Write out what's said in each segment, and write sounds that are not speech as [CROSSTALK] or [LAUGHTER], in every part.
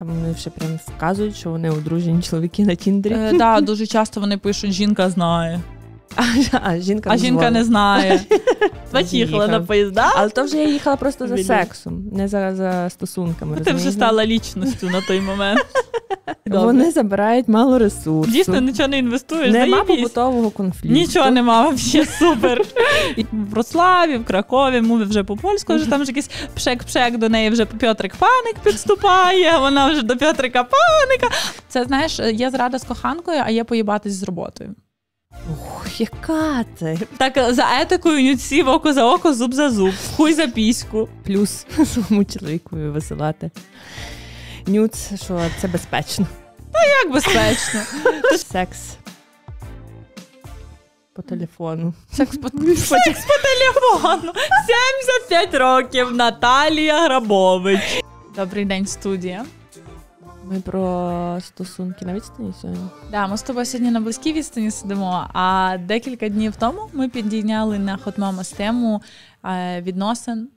Там вони ще прям вказують, що вони одружені чоловіки на Тіндері. Е, да, дуже часто вони пишуть, жінка знає. А, а жінка А жінка не знає. [LAUGHS] Поїхала на поїзда. Але то вже я їхала просто за Білі. сексом, не за, за стосунками. Ти вже стала лічністю на той момент. [LAUGHS] Добре. Вони забирають мало ресурсу. Дійсно, нічого не інвестуєш. Нема побутового конфлікту. Нічого нема, взагалі супер. І В Вроцлаві, в Кракові, мови вже по польську, вже там вже якийсь пшек-пшек до неї вже Пьотрик Паник підступає, вона вже до Пьотрика Паника. Це знаєш, є зрада з коханкою, а є поїбатись з роботою. Ух, яка ти? Так за етикою нюці око за око, зуб за зуб, хуй за піську. Плюс [LAUGHS] своєму чоловікові висилати. Нюц, що це безпечно. Та Як безпечно. [LAUGHS] Секс по телефону. Секс по, секс по телефону. [LAUGHS] 75 років. Наталія Грабович. Добрий день, студія. Ми про стосунки на відстані сьогодні. Да, ми з тобою сьогодні на близькій відстані сидимо. А декілька днів тому ми підійняли на Hot Mamas тему е, відносин,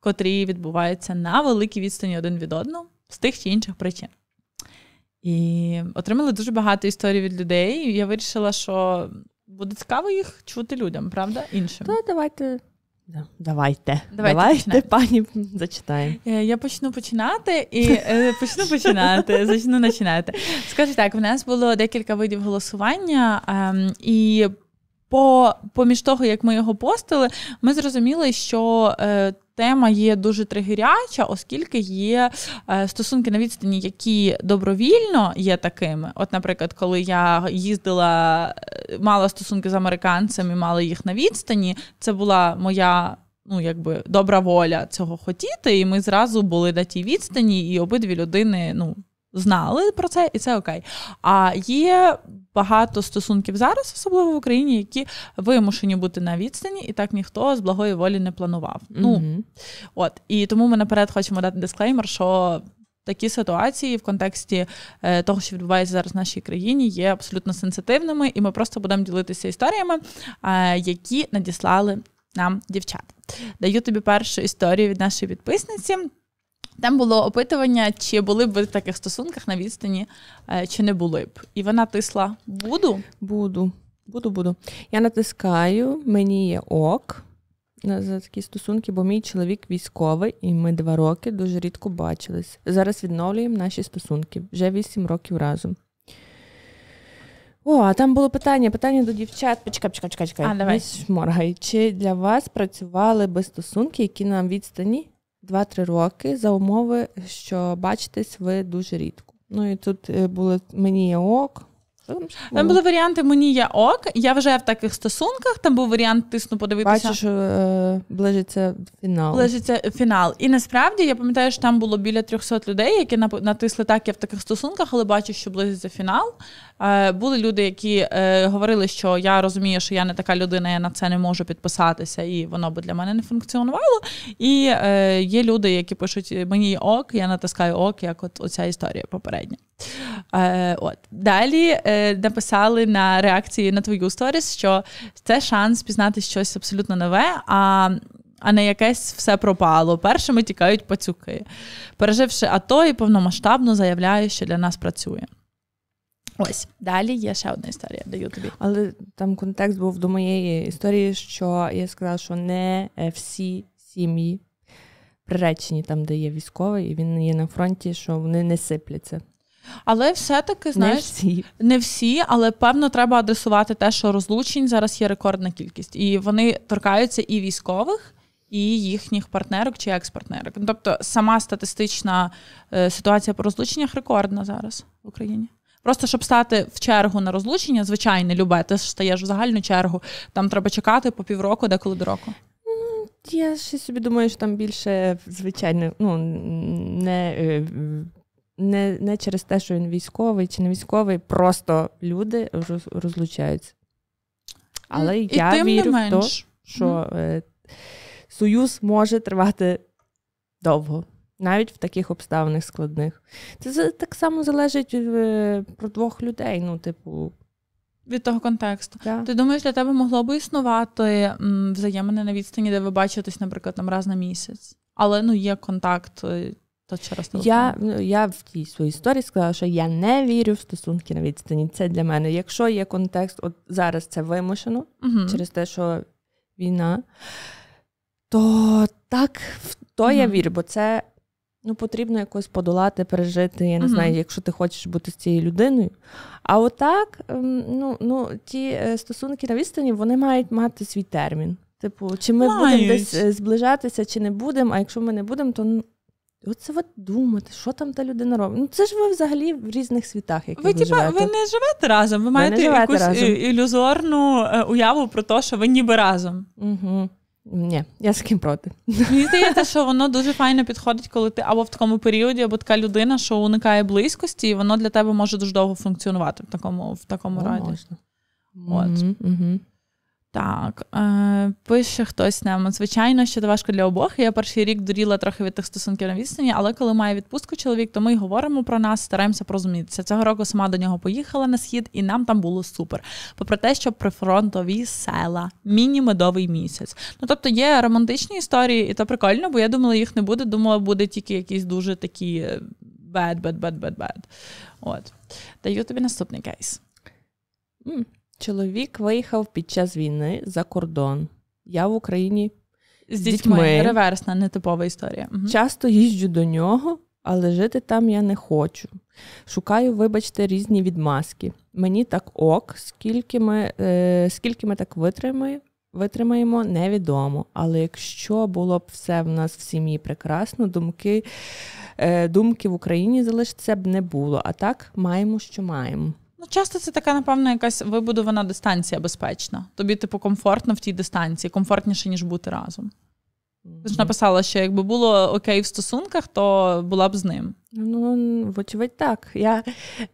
котрі відбуваються на великій відстані один від одного з тих чи інших причин. І отримали дуже багато історій від людей. І я вирішила, що буде цікаво їх чути людям, правда? Іншим. То давайте. Да, Давайте. Давайте Давайте, пані, зачитаємо. Е, Я почну починати і е, почну починати. [LAUGHS] Зачну починати. Скажу так, в нас було декілька видів голосування, ем, і по, поміж того, як ми його постили, ми зрозуміли, що е, тема є дуже тригеряча, оскільки є е, стосунки на відстані, які добровільно є такими. От, наприклад, коли я їздила, е, мала стосунки з американцями, мала їх на відстані, це була моя. Ну, якби добра воля цього хотіти, і ми зразу були на тій відстані, і обидві людини ну, знали про це, і це окей. А є багато стосунків зараз, особливо в Україні, які вимушені бути на відстані, і так ніхто з благої волі не планував. Ну, От і тому ми наперед хочемо дати дисклеймер, що такі ситуації в контексті е, того, що відбувається зараз в нашій країні, є абсолютно сенситивними, і ми просто будемо ділитися історіями, е, які надіслали нам дівчата. Даю тобі першу історію від нашої підписниці. Там було опитування, чи були б ви в таких стосунках на відстані, е, чи не були б. І вона тисла буду. Буду. Буду, буду. Я натискаю, мені є ок за такі стосунки, бо мій чоловік військовий, і ми два роки дуже рідко бачились. Зараз відновлюємо наші стосунки. Вже вісім років разом. О, а там було питання, питання до дівчат. Почекай, почекай, почекай. А, давай. Не шморгай. Чи для вас працювали би стосунки, які на відстані 2-3 роки за умови, що бачитесь ви дуже рідко? Ну і тут були мені ок. Там були варіанти мені є ок. Я вже в таких стосунках. Там був варіант тисну подивитися. Бачу, що е, ближиться фінал. Ближиться фінал. І насправді я пам'ятаю, що там було біля 300 людей, які натисли так, я в таких стосунках, але бачу, що близиться фінал. Е, були люди, які е, говорили, що я розумію, що я не така людина, я на це не можу підписатися, і воно би для мене не функціонувало. І е, є люди, які пишуть мені ок, я натискаю ок, як от оця історія попередня. Е, от. Далі е, написали на реакції на твою сторіс, що це шанс пізнати щось абсолютно нове, а, а не якесь все пропало. Першими тікають пацюки. Переживши АТО і повномасштабно заявляє, що для нас працює. Ось далі є ще одна історія. Даю тобі. Але там контекст був до моєї історії, що я сказала, що не е, всі сім'ї приречені там, де є військовий, і він є на фронті, що вони не сипляться. Але все-таки, Не знаєш, всі. Не всі, але певно треба адресувати те, що розлучень зараз є рекордна кількість, і вони торкаються і військових, і їхніх партнерок чи екс-партнерок. Ну, Тобто, сама статистична е, ситуація по розлученнях рекордна зараз в Україні. Просто щоб стати в чергу на розлучення, звичайне, любе, ти ж стаєш в загальну чергу. Там треба чекати по півроку, деколи до року. Я ще собі думаю, що там більше звичайно, ну не, е, не, не через те, що він військовий чи не військовий, просто люди роз- розлучаються. Але І я тим не в те, що е, союз може тривати довго, навіть в таких обставинах складних. Це так само залежить е, про двох людей. Ну, типу, Від того контексту. да. Ти думаєш, для тебе могло би існувати м, взаємини на відстані, де ви бачитесь, наприклад, там раз на місяць. Але ну є контакт е, То через я, ну, я в тій своїй історії сказала, що я не вірю в стосунки на відстані. Це для мене. Якщо є контекст, от зараз це вимушено угу. через те, що війна, то так, в то угу. я вірю, бо це ну, потрібно якось подолати, пережити. Я не угу. знаю, якщо ти хочеш бути з цією людиною. А отак, ем, ну, ну, ті е, стосунки на відстані, вони мають мати свій термін. Типу, чи ми Мають. будемо десь е, зближатися, чи не будемо, а якщо ми не будемо, то ну, Оце от думати, що там та людина робить. Ну це ж ви взагалі в різних світах. які ви, ви живете. ви не живете разом, ви, ви маєте якусь разом. ілюзорну е, уяву про те, що ви ніби разом. Угу. Ні, я з ким проти. Мені [LAUGHS] здається, що воно дуже файно підходить, коли ти або в такому періоді, або така людина, що уникає близькості, і воно для тебе може дуже довго функціонувати в такому в такому О, раді. Можна. От. Угу. Так, е, пише хтось нам. Звичайно, що це важко для обох. Я перший рік доріла трохи від тих стосунків на відстані, але коли має відпустку чоловік, то ми й говоримо про нас, стараємося порозумітися. Цього року сама до нього поїхала на схід, і нам там було супер. Попри те, що прифронтові села, міні-медовий місяць. Ну тобто є романтичні історії, і то прикольно, бо я думала, їх не буде. Думала, буде тільки якісь дуже такі е, bad, bad, bad, bad, bad. От. Даю тобі наступний кейс. Mm. Чоловік виїхав під час війни за кордон. Я в Україні з дітьми. дітьми. Реверсна, нетипова історія. Угу. Часто їжджу до нього, але жити там я не хочу. Шукаю, вибачте, різні відмазки. Мені так ок, скільки ми е, скільки ми так витримаємо, витримаємо, невідомо. Але якщо було б все в нас в сім'ї прекрасно, думки, е, думки в Україні залишиться б не було. А так маємо, що маємо. Ну, часто це така, напевно, якась вибудована дистанція безпечна. Тобі, типу, комфортно в тій дистанції, комфортніше, ніж бути разом. Ти ж написала, що якби було окей в стосунках, то була б з ним. Ну, вочевидь, так. Я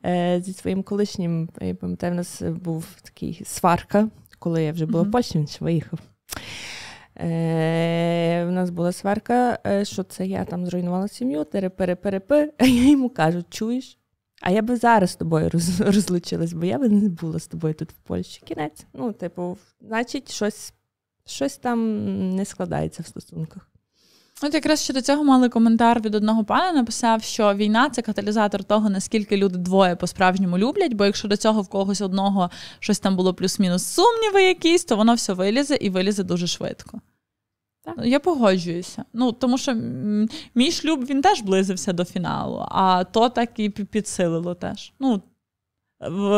е, зі своїм колишнім, я пам'ятаю, в нас був такий сварка, коли я вже була mm-hmm. в Польщі, він ще виїхав. Е, У нас була сварка, е, що це я там зруйнувала сім'ю, терепереперепи, а [LAUGHS] я йому кажу: чуєш? А я би зараз з тобою роз, [LAUGHS] розлучилась, бо я би не була з тобою тут в Польщі. Кінець. Ну, типу, значить, щось щось там не складається в стосунках. От якраз щодо цього мали коментар від одного пана написав, що війна це каталізатор того, наскільки люди двоє по-справжньому люблять, бо якщо до цього в когось одного щось там було плюс-мінус сумніви якісь, то воно все вилізе і вилізе дуже швидко. Так. Я погоджуюся. Ну, Тому що мій шлюб він теж близився до фіналу, а то так і підсилило теж. Ну,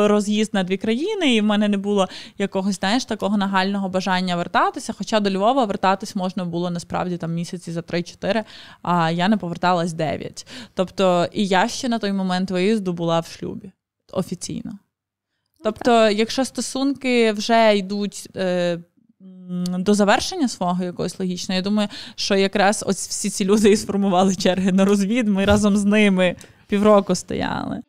Роз'їзд на дві країни, і в мене не було якогось знаєш, такого нагального бажання вертатися. Хоча до Львова вертатись можна було насправді там місяці за 3-4, а я не поверталась 9. Тобто, і я ще на той момент виїзду була в шлюбі офіційно. Ну, тобто, якщо стосунки вже йдуть е, до завершення свого якогось логічного. Я думаю, що якраз ось всі ці люди і сформували черги на розвід. Ми разом з ними півроку стояли.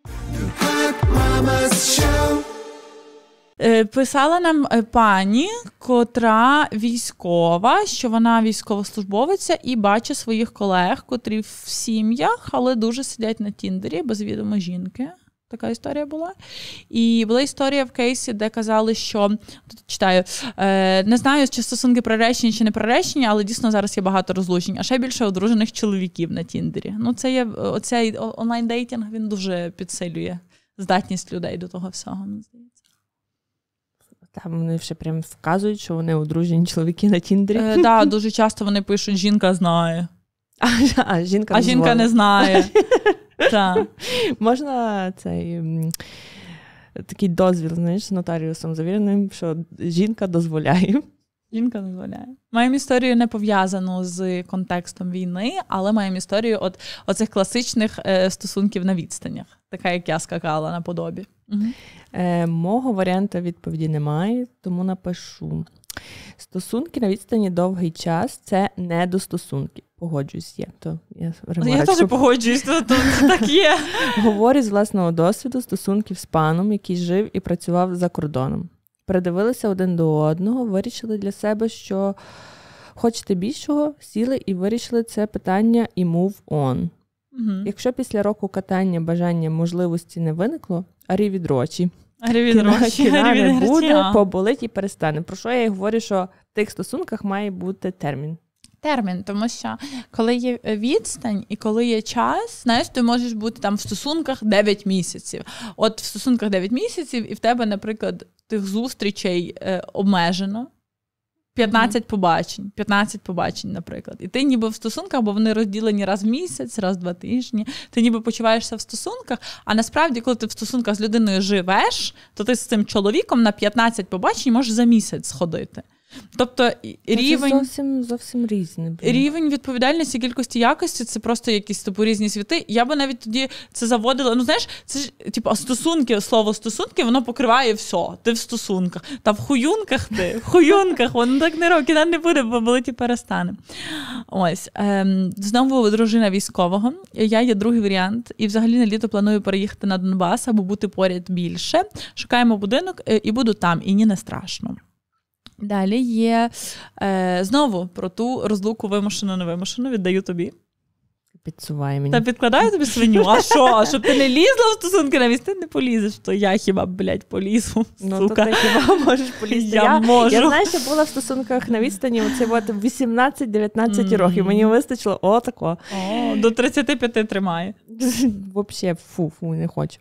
Е, писала нам е, пані, котра військова, що вона військовослужбовиця і бачить своїх колег, котрі в сім'ях, але дуже сидять на Тіндері без відомо жінки. Така історія була. І була історія в кейсі, де казали, що тут читаю, е, не знаю, чи стосунки приречені чи не приречені, але дійсно зараз є багато розлучень, а ще більше одружених чоловіків на Тіндері. Ну, це є оцей онлайн-дейтинг, він дуже підсилює здатність людей до того всього, мені здається. Там вони вже прям вказують, що вони одружені чоловіки на Тіндері. Так, е, да, дуже часто вони пишуть, жінка знає. [LAUGHS] А, а жінка а жінка не знає. [LAUGHS] Так. [LAUGHS] Можна цей такий дозвіл, знаєш, з нотаріусом завіреним, що жінка дозволяє. Жінка дозволяє. Маємо історію не пов'язану з контекстом війни, але маємо історію от оцих класичних е, стосунків на відстанях, така як я скакала на подобі. Угу. Е, Мого варіанту відповіді немає, тому напишу. Стосунки на відстані довгий час це не до стосунків. Погоджуюсь, є. То Я ремарок, я теж погоджуюсь, то, то так є. [LAUGHS] Говорю з власного досвіду стосунків з паном, який жив і працював за кордоном. Передивилися один до одного, вирішили для себе, що хочете більшого, сіли і вирішили це питання і move on. Угу. Якщо після року катання бажання можливості не виникло, арі відрочі. Кіна не буде, поболить і перестане. Про що я й говорю, що в тих стосунках має бути термін. Термін, тому що коли є відстань і коли є час, знаєш, ти можеш бути там в стосунках 9 місяців. От в стосунках 9 місяців, і в тебе, наприклад, тих зустрічей е, обмежено. 15 побачень, 15 побачень, наприклад. І ти ніби в стосунках, бо вони розділені раз в місяць, раз в два тижні. Ти ніби почуваєшся в стосунках. А насправді, коли ти в стосунках з людиною живеш, то ти з цим чоловіком на 15 побачень можеш за місяць сходити. Тобто рівень це зовсім зовсім різне. Рівень відповідальності, кількості якості це просто якісь типу різні світи. Я би навіть тоді це заводила. Ну знаєш, це ж типу стосунки, слово стосунки, воно покриває все. Ти в стосунках. Та в хуюнках ти, в хуюнках, воно так не роки не буде, бо болиті перестане. Ось ем, знову дружина військового. Я є другий варіант, і взагалі на літо планую переїхати на Донбас або бути поряд більше. Шукаємо будинок е, і буду там, і ні не страшно. Далі є е, знову про ту розлуку вимушено-невимушено віддаю тобі. Підсувай мені. Та підкладаю тобі свиню. А що? А Щоб ти не лізла в стосунки навіть ти не полізеш, то я хіба, блядь, полізу. Ну, то ти хіба [LAUGHS] можеш полізти. Я, я можу. Я знаю, що була в стосунках на відстані оце от 18-19 mm. років. Мені вистачило отако. О, До 35 тримає. [LAUGHS] Взагалі, фу, фу, не хочу.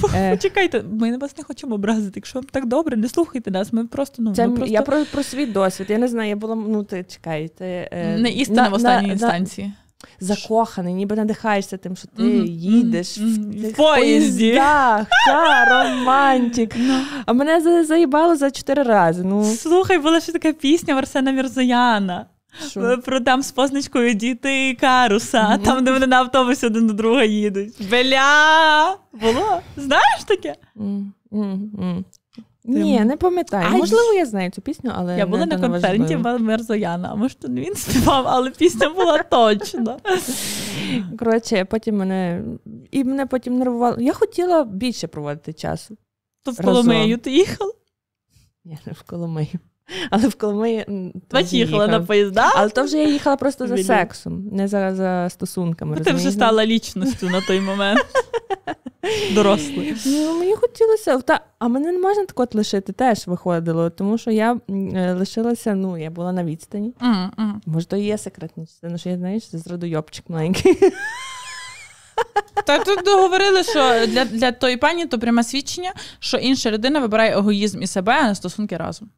Фу, е... Чекайте, ми вас не хочемо образити. Якщо вам так добре, не слухайте нас. Ми просто ну Це, ми просто... Я про, про свій досвід. Я не знаю, я була, ну ти чекайте. Е... Не істина в останній на, інстанції. На закоханий, ніби надихаєшся тим, що ти mm-hmm. їдеш mm-hmm. в поїзді. Так, [LAUGHS] та, романтик. No. Ну. А мене заїбало за чотири рази. Ну. Слухай, була ще така пісня Арсена Мірзояна. Що? Про там з позначкою діти Каруса, mm-hmm. там, де вони на автобусі один до друга їдуть. Беля! Було? Знаєш таке? Mm-hmm. Ні, не пам'ятаю. Ай. Можливо, я знаю цю пісню, але я була на концерті Мерзояна, а може, то не він співав, але пісня була точна. Коротше, потім мене і мене потім нервувало. Я хотіла більше проводити часу. То в Коломию ти їхала? Ні, не в Коломию. Але в Коломиї їхала на поїздах? Але то вже я їхала просто за сексом, не за за стосунками. Ти вже стала лічністю на той момент. [LAUGHS] Дорослий. Ну, Мені хотілося, та, а мене не можна так от лишити, теж виходило, тому що я е, лишилася, ну, я була на відстані. Mm-hmm. Може, то і є секретна частина, що я знаєш, зрадойобчик маленький. Та тут договорили, що для для тої пані то пряме свідчення, що інша людина вибирає егоїзм і себе, а не стосунки разом.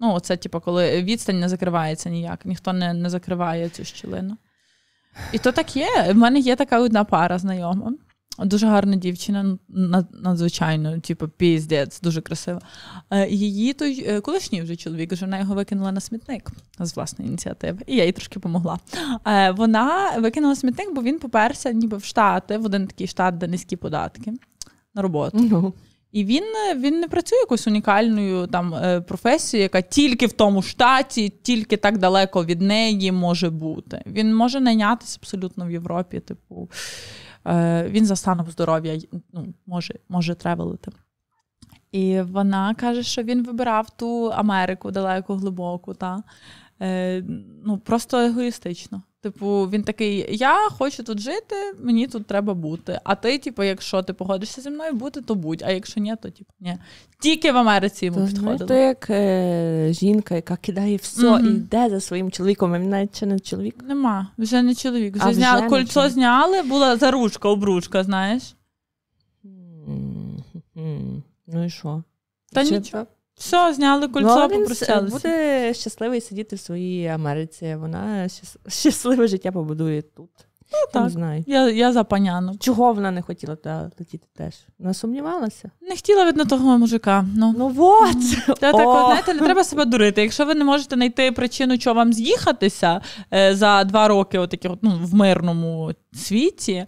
Ну, це, типу, коли відстань не закривається ніяк, ніхто не не закриває цю щілину. І то так є. В мене є така одна пара знайома. Дуже гарна дівчина, надзвичайно, типу, піздець, дуже красива. Е, її той е, колишній вже чоловік, вже вона його викинула на смітник з власної ініціативи, і я їй трошки допомогла. Е, вона викинула смітник, бо він поперся ніби в Штати, в один такий штат, де низькі податки на роботу. І він він не працює якоюсь унікальною там професією, яка тільки в тому штаті, тільки так далеко від неї може бути. Він може найнятися абсолютно в Європі, типу. Е, він за станом здоров'я ну, може може тревелити. І вона каже, що він вибирав ту Америку далеко, глибоку, та? Е, ну, просто егоїстично. Типу, він такий: я хочу тут жити, мені тут треба бути. А ти, типу, якщо ти погодишся зі мною бути, то будь. А якщо ні, то типу, ні. Тільки в Америці йому підходило. Це як е, жінка, яка кидає все mm-hmm. і йде за своїм чоловіком. Він навіть ще не чоловік. Нема, вже не чоловік. Вже, а зняли, вже кольцо не зняли, була заручка, обручка, знаєш. Mm-hmm. Ну і що? Та нічого. Все, зняли кольцо, ну, попрощалися. Буде щасливий сидіти в своїй Америці. Вона щасливе життя побудує тут. Ну, так. Не знаю. Я я за паняну. Чого вона не хотіла та, летіти теж? Вона сумнівалася? Не хотіла видно того мужика. Ну ну вот. Та, так, от, знаєте, не треба себе дурити. Якщо ви не можете знайти причину, чого вам з'їхатися е, за два роки, отакі, ну, в мирному світі,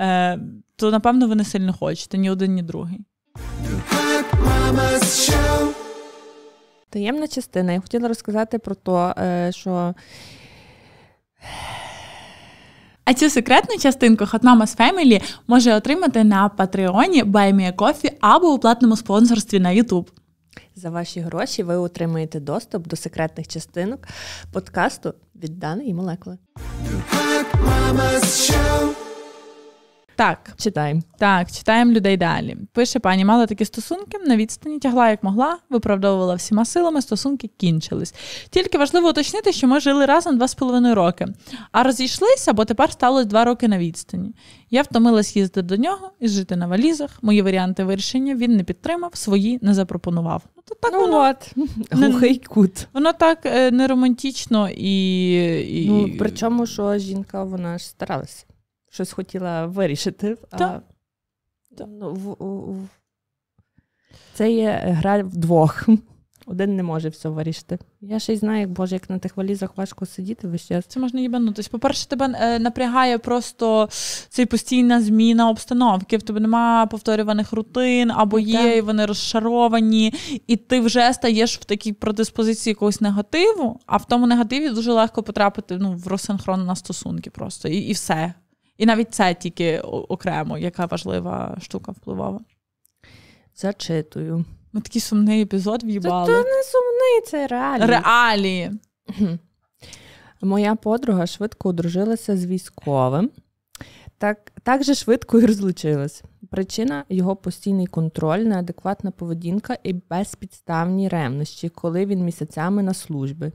е, то напевно ви не сильно хочете ні один, ні другий. Таємна частина. Я хотіла розказати про те, що. А цю секретну частинку Hot Mamas Family може отримати на Патреоні Coffee або у платному спонсорстві на YouTube. За ваші гроші ви отримаєте доступ до секретних частинок подкасту від Дани і молекули. Так, читаємо. Так, читаємо людей далі. Пише пані, мала такі стосунки на відстані, тягла як могла, виправдовувала всіма силами, стосунки кінчились. Тільки важливо уточнити, що ми жили разом два з половиною роки, а розійшлися, бо тепер сталося два роки на відстані. Я втомилась їздити до нього і жити на валізах. Мої варіанти вирішення він не підтримав, свої не запропонував. Ну, то так ну, воно от. глухий кут. Воно так е, не романтично і. і... Ну, Причому, що жінка вона ж старалася щось хотіла вирішити. Так. А, ну, в, в, Це є гра вдвох. [LAUGHS] Один не може все вирішити. Я ще й знаю, як Боже, як на тих валізах важко сидіти весь час. Це можна їбанутись. По-перше, тебе е, напрягає просто цей постійна зміна обстановки. В тебе немає повторюваних рутин, або є, так. і вони розшаровані, і ти вже стаєш в такій протиспозиції якогось негативу, а в тому негативі дуже легко потрапити ну, в розсинхрон на стосунки просто. І, і все. І навіть це тільки окремо, яка важлива штука впливова. Зачитую. Ми такий сумний епізод в'їбали. Це не сумний, це реалії. Реалії. Моя подруга швидко одружилася з військовим, так так же швидко і розлучилась. Причина його постійний контроль, неадекватна поведінка і безпідставні ревнощі, коли він місяцями на службі.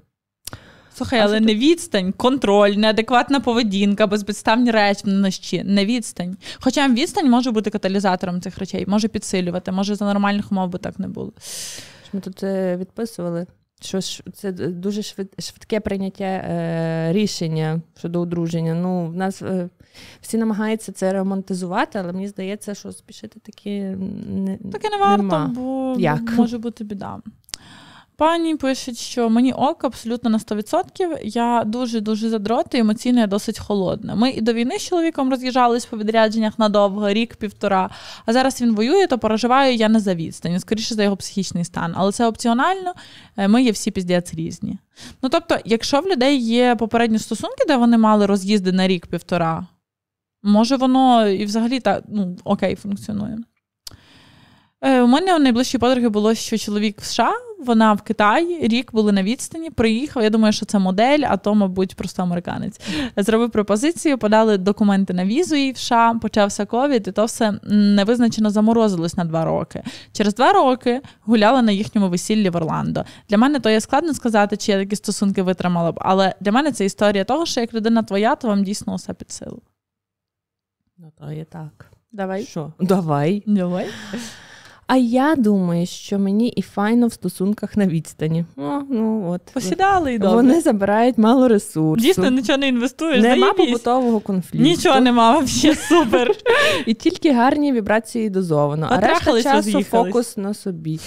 Слухай, але не відстань, контроль, неадекватна поведінка, безпідставні речі вночі, не відстань. Хоча відстань може бути каталізатором цих речей, може підсилювати, може за нормальних умов би так не було. Ми тут е, відписували, що це дуже швидке прийняття е, рішення щодо одруження. Ну, в нас е, всі намагаються це романтизувати, але мені здається, що спішити таки не таке не варто, нема. бо Як? може бути біда. Пані пишуть, що мені ок абсолютно на 100%. Я дуже-дуже задроти, емоційно я досить холодна. Ми і до війни з чоловіком роз'їжджались по відрядженнях надовго, рік-півтора. А зараз він воює, то переживаю я не за відстань, скоріше за його психічний стан. Але це опціонально, е, ми є всі піздець різні. Ну тобто, якщо в людей є попередні стосунки, де вони мали роз'їзди на рік-півтора, може воно і взагалі так ну, окей функціонує. Е, у мене у найближчій подруги було, що чоловік в США, вона в Китаї, рік були на відстані, приїхав. Я думаю, що це модель, а то, мабуть, просто американець. Зробив пропозицію, подали документи на візу їй в США, почався ковід, і то все невизначено заморозилось на два роки. Через два роки гуляла на їхньому весіллі в Орландо. Для мене то є складно сказати, чи я такі стосунки витримала б, але для мене це історія того, що як людина твоя, то вам дійсно усе під силу. Ну, то є так. Давай. Що? Давай. Давай. А я думаю, що мені і файно в стосунках на відстані. О, ну от. Посідали і добре. Вони забирають мало ресурсу. Дійсно, нічого не інвестуєш. Нема заїбісь. побутового конфлікту. Нічого нема, взагалі супер. [LAUGHS] І тільки гарні вібрації дозовано. А решта часу фокус на собі.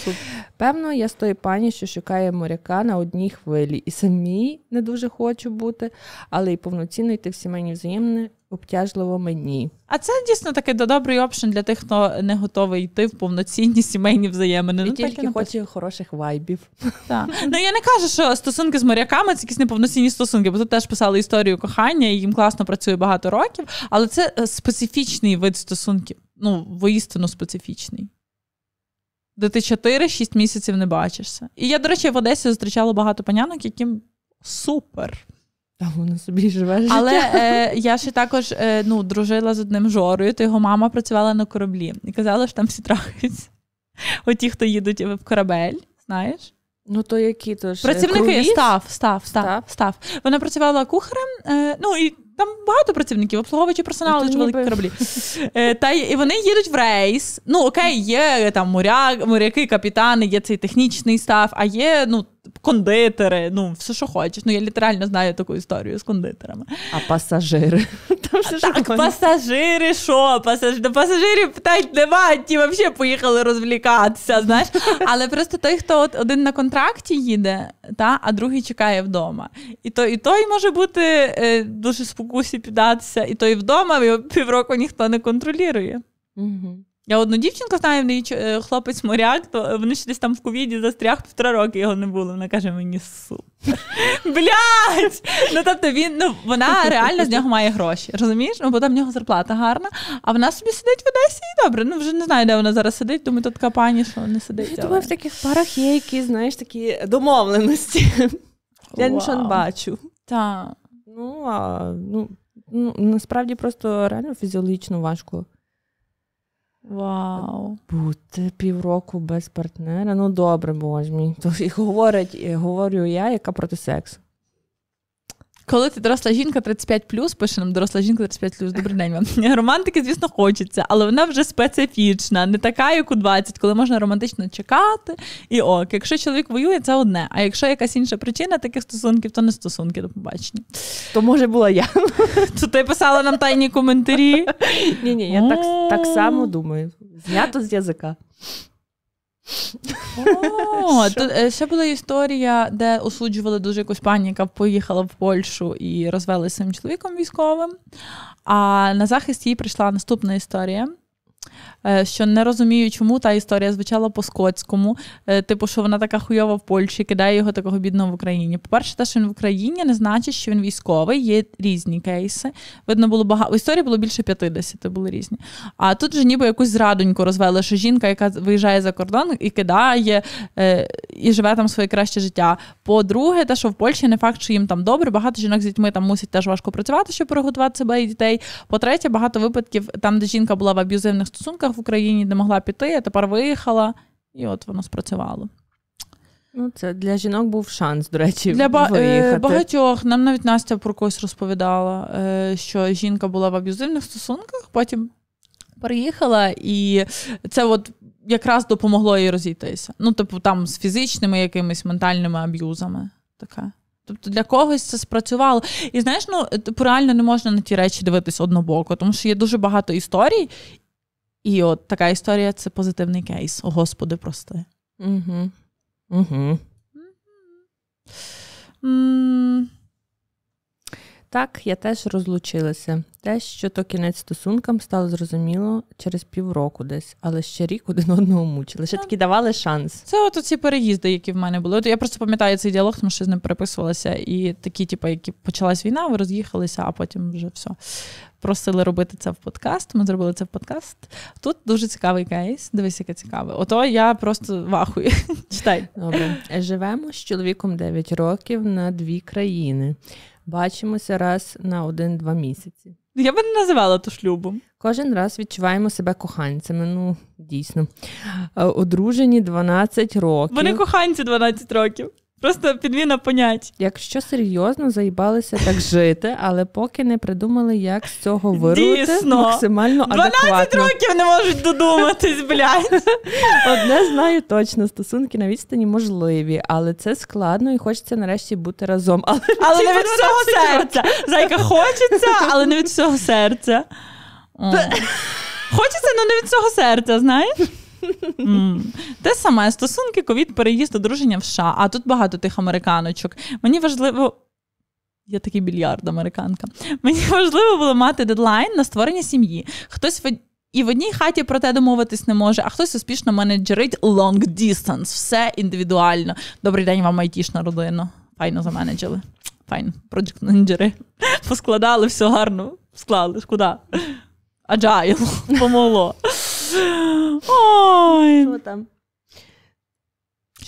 Певно, я з тої пані, що шукає моряка на одній хвилі. І самій не дуже хочу бути, але й повноцінно йти в сімейні взаємини обтяжливо мені. А це дійсно таке добрий опшен для тих, хто не готовий йти в повноцінні сімейні взаємини. І ну, тільки хоче хороших вайбів. Так. Ну я не кажу, що стосунки з моряками це якісь неповноцінні стосунки, бо тут теж писали історію кохання, і їм класно працює багато років, але це е, специфічний вид стосунків. Ну, воістину специфічний. Де ти 4-6 місяців не бачишся. І я, до речі, в Одесі зустрічала багато панянок, яким супер. Там воно собі живе життя. Але е, [LAUGHS] я ще також е, ну, дружила з одним жорою, то його мама працювала на кораблі і казала, що там всі трахаються. Оті, хто їдуть в корабель, знаєш? Ну, то які то ж Працівники став, став, став, став. Вона працювала кухарем, е, ну і там багато працівників, обслуговуючи персоналу чи великі кораблі. [LAUGHS] Е, та І вони їдуть в рейс. Ну, окей, є там моряк, моряки, капітани, є цей технічний став, а є ну, кондитери, ну, все, що хочеш. Ну, я літерально знаю таку історію з кондитерами. А пасажири. [LAUGHS] Там все, так, що пасажири, що? Пасаж... До пасажирів питань немає, ті взагалі поїхали розвлікатися. знаєш. [LAUGHS] Але просто той, хто от один на контракті їде, та, а другий чекає вдома. І той, і той може бути е, дуже спокусі піддатися, і той вдома, і півроку ніхто не контролює. Угу. Я одну дівчинку знаю, в неї е, хлопець моряк, то вони ще десь там в ковіді застряг півтора роки його не було. Вона каже, мені супер. [LAUGHS] Блять! Ну тобто він, ну вона реально з нього має гроші. Розумієш? Ну, бо там в нього зарплата гарна, а вона собі сидить в Одесі і добре. Ну вже не знаю, де вона зараз сидить, думаю, тут така пані, що не сидить. Я думаю, в таких парах є якісь, знаєш, такі домовленості. [LAUGHS] Я нічого не бачу. Так. Ну, а ну, ну насправді просто реально фізіологічно важко Вау. Бути півроку без партнера. Ну добре, боже мій. То і говорять, говорю я, яка проти сексу. Коли ти доросла жінка 35 пише нам доросла жінка 35 Добрий день вам. [LAUGHS] Романтики, звісно, хочеться, але вона вже специфічна, не така, як у 20, коли можна романтично чекати. І ок, якщо чоловік воює, це одне. А якщо якась інша причина таких стосунків, то не стосунки до побачення. То може була я. [LAUGHS] То ти писала нам тайні коментарі. Ні, ні, я так само думаю. Знято з язика. О, [LAUGHS] тут е, ще була історія, де осуджували дуже якусь пані, яка поїхала в Польщу і розвелася своїм чоловіком військовим. А на захист їй прийшла наступна історія. Е, що не розумію, чому та історія звучала по-скотському. Е, типу, що вона така хуйова в Польщі, кидає його такого бідного в Україні. По-перше, те, що він в Україні, не значить, що він військовий, є різні кейси. Видно, було багато. У історії було більше 50, були різні. А тут же ніби якусь зрадоньку розвели, що жінка, яка виїжджає за кордон і кидає е, і живе там своє краще життя. По-друге, те, що в Польщі не факт, що їм там добре, багато жінок з дітьми там мусять теж важко працювати, щоб приготувати себе і дітей. По-третє, багато випадків там, де жінка була в аб'юзивних стосунках в Україні, де могла піти, а тепер виїхала, і от воно спрацювало. Ну, це для жінок був шанс, до речі, для виїхати. багатьох. Нам навіть Настя про когось розповідала, е, що жінка була в аб'юзивних стосунках, потім переїхала, і це от якраз допомогло їй розійтися. Ну, типу, там з фізичними якимись ментальними аб'юзами. Таке. Тобто для когось це спрацювало. І знаєш, ну типу, реально не можна на ті речі дивитись однобоко, тому що є дуже багато історій, і от така історія це позитивний кейс. О, Господи, прости. Угу. Угу. Так, я теж розлучилася. Те, що то кінець стосункам стало зрозуміло через півроку десь, але ще рік один одного мучили. Ще таки давали шанс. Це от ці переїзди, які в мене були. От я просто пам'ятаю цей діалог, тому що з ним переписувалася. І такі, типу, які почалась війна, ви роз'їхалися, а потім вже все. Просили робити це в подкаст. Ми зробили це в подкаст. Тут дуже цікавий кейс. Дивись, яке цікаве. Ото я просто вахую. [LAUGHS] Читай. Добре. Живемо з чоловіком 9 років на дві країни. Бачимося раз на один-два місяці. Я би не називала то шлюбом. Кожен раз відчуваємо себе коханцями. Ну, дійсно. Одружені 12 років. Вони коханці 12 років. Просто підміна понять. Якщо серйозно заїбалися так жити, але поки не придумали, як з цього вирвати максимально 12 років не можуть додуматись, блядь. [LAUGHS] Одне знаю точно, стосунки на відстані можливі, але це складно і хочеться нарешті бути разом. Але, але не від всього серця. Зайка хочеться, але не від всього серця. [LAUGHS] Хочеться, але не від всього серця, знаєш? Mm. Те саме стосунки, ковід, переїзд, одруження в США, а тут багато тих американочок. Мені важливо. Я такий більярд американка. Мені [LAUGHS] важливо було мати дедлайн на створення сім'ї. Хтось в... і в одній хаті про те домовитись не може, а хтось успішно менеджерить long distance. Все індивідуально. Добрий день вам айтішна родина. Файно заменеджили. Файно. Проджект менеджери [LAUGHS] поскладали все гарно. Склали. Куди? Аджайл. [LAUGHS] Помогло. Ой. Що там?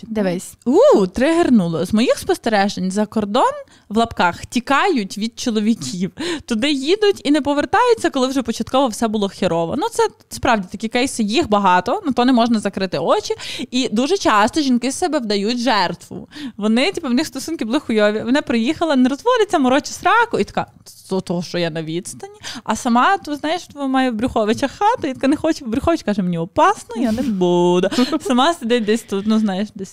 Дивись. У, тригернуло. З моїх спостережень за кордон в лапках тікають від чоловіків. Туди їдуть і не повертаються, коли вже початково все було херово. Ну, це справді такі кейси, їх багато, на то не можна закрити очі. І дуже часто жінки з себе вдають жертву. Вони, типу, в них стосунки були хуйові. Вона приїхала, не розводиться, морочить сраку, і така, то того, що я на відстані. А сама, то знаєш, має в Брюховича хату, і така не хоче в Брюхович, каже, мені опасно, я не буду. Сама сидить десь тут, ну знаєш, десь